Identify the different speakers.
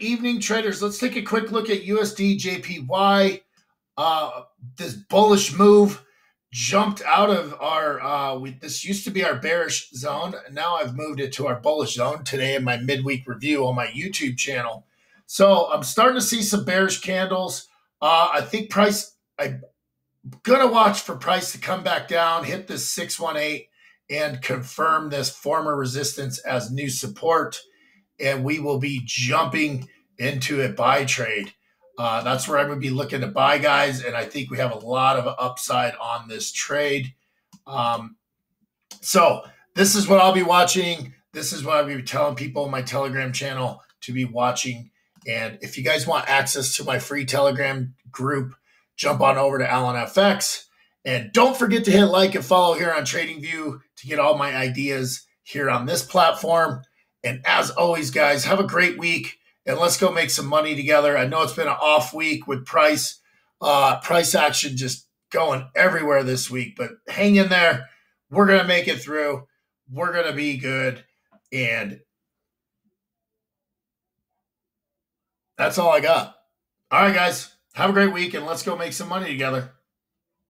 Speaker 1: Evening traders, let's take a quick look at USD JPY. Uh, this bullish move jumped out of our uh, we, this used to be our bearish zone. Now I've moved it to our bullish zone today in my midweek review on my YouTube channel. So I'm starting to see some bearish candles. Uh, I think price I'm gonna watch for price to come back down, hit this 618 and confirm this former resistance as new support and we will be jumping into a buy trade. Uh, that's where I'm going to be looking to buy guys, and I think we have a lot of upside on this trade. Um, so this is what I'll be watching. This is what I'll be telling people my Telegram channel to be watching. And if you guys want access to my free Telegram group, jump on over to Allen FX. And don't forget to hit like and follow here on TradingView to get all my ideas here on this platform. And as always, guys, have a great week and let's go make some money together. I know it's been an off week with price, uh, price action just going everywhere this week, but hang in there. We're going to make it through. We're going to be good. And that's all I got. All right, guys, have a great week and let's go make some money together.